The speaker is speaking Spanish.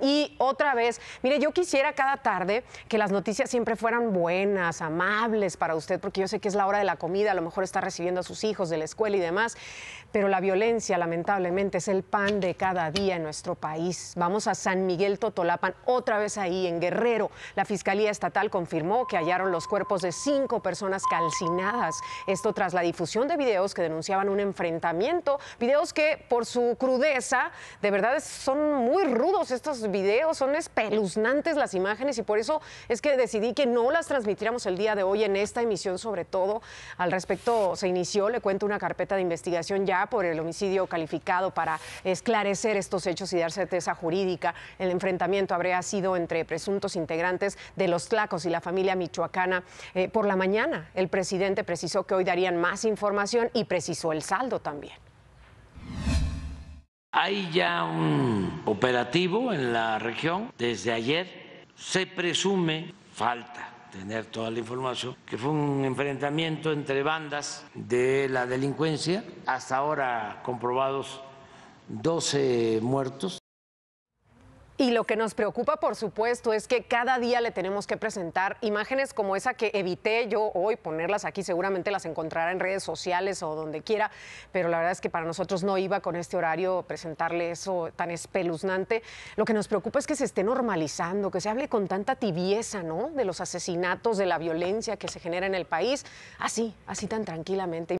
Y otra vez, mire, yo quisiera cada tarde que las noticias siempre fueran buenas, amables para usted, porque yo sé que es la hora de la comida, a lo mejor está recibiendo a sus hijos de la escuela y demás, pero la violencia lamentablemente es el pan de cada día en nuestro país. Vamos a San Miguel Totolapan, otra vez ahí en Guerrero. La Fiscalía Estatal confirmó que hallaron los cuerpos de cinco personas calcinadas. Esto tras la difusión de videos que denunciaban un enfrentamiento, videos que por su crudeza, de verdad son muy rudos estos videos, son espeluznantes las imágenes y por eso es que decidí que no las transmitiéramos el día de hoy en esta emisión sobre todo. Al respecto se inició, le cuento, una carpeta de investigación ya por el homicidio calificado para esclarecer estos hechos y dar certeza jurídica. El enfrentamiento habría sido entre presuntos integrantes de los Tlacos y la familia michoacana. Eh, por la mañana, el presidente precisó que hoy darían más información y precisó el saldo también. Hay ya un operativo en la región desde ayer. Se presume, falta tener toda la información, que fue un enfrentamiento entre bandas de la delincuencia, hasta ahora comprobados 12 muertos. Y lo que nos preocupa, por supuesto, es que cada día le tenemos que presentar imágenes como esa que evité yo hoy ponerlas aquí. Seguramente las encontrará en redes sociales o donde quiera, pero la verdad es que para nosotros no iba con este horario presentarle eso tan espeluznante. Lo que nos preocupa es que se esté normalizando, que se hable con tanta tibieza, ¿no? De los asesinatos, de la violencia que se genera en el país, así, así tan tranquilamente.